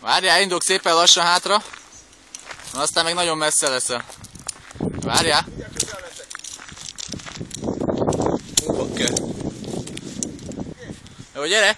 Várjál, indulok szépen lassan hátra. Aztán meg nagyon messze leszel. Várjál. Jó, gyere!